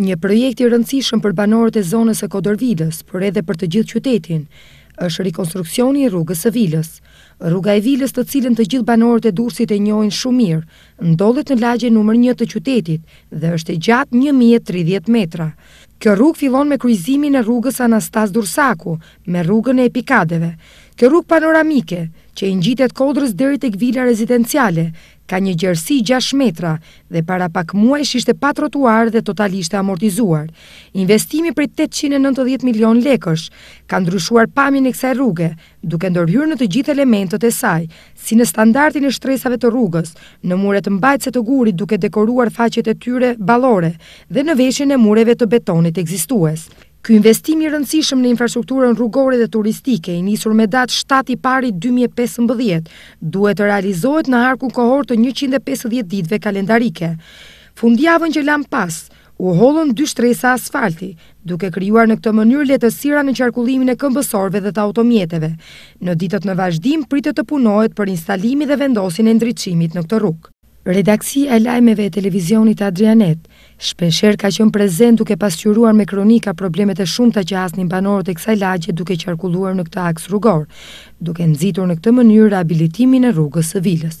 Një projekt i rëndësishëm për banorët e zonës së Kodër-Vilës, por edhe për të gjithë qytetin, është rikonstruksioni i rrugës së Vilës. Rruga e Vilës, të cilën të gjithë banorët e Durrësit e njohin shumë mirë, ndodhet në lagjen numër një të qytetit dhe është e gjatë një mijë e tridhjetë metra. Kjo rrugë fillon me kryqëzimin e rrugës Anastas Durrsaku me rrugën e Epikadëve. Kjo rrugë panoramike, që i ngjitet kodrës deri tek vila rezidenciale, Ka një gjerësi gjashtë metra dhe para pak muajsh ishte pa trotuar dhe totalisht e amortizuar. Investimi prej tetëqind e nëntëdhjetë milionë lekësh, ka ndryshuar pamjen e kësaj rruge, duke ndërhyrë në të gjithë elementët e saj, si në standardin e shtresave të rrugës, në muret mbajtëse të gurit duke dekoruar faqet e tyre ballore dhe në veshjen e mureve të betonit ekzistues. Ky investim i rëndësishëm në infrastrukturën rrugore dhe turistike, i nisur me datë shtatë i pari dy mijë e pesëmbëdhjetë, duhet të realizohet në harkun kohor të njëqind e pesëdhjetë ditëve kalendarike. Fundjavën që lamë pas, u hodhën dy shtresa asfalti, duke krijuar në këtë mënyrë lehtësira në qarkullimin e këmbësorëve dhe të automjeteve. Në ditët në vazhdim pritet të punohet për instalimin dhe vendosjen e ndriçimit në këtë rrugë. Redaksia e lajmeve e Televizionit Adrianet, shpeshherë ka qenë prezent duke pasqyruar me kronika problemet e shumta që hasnin banorët e kësaj lagje duke qarkulluar në këtë aks rrugor, duke nxitur në këtë mënyrë rehabilitimin e rrugës së Vilës.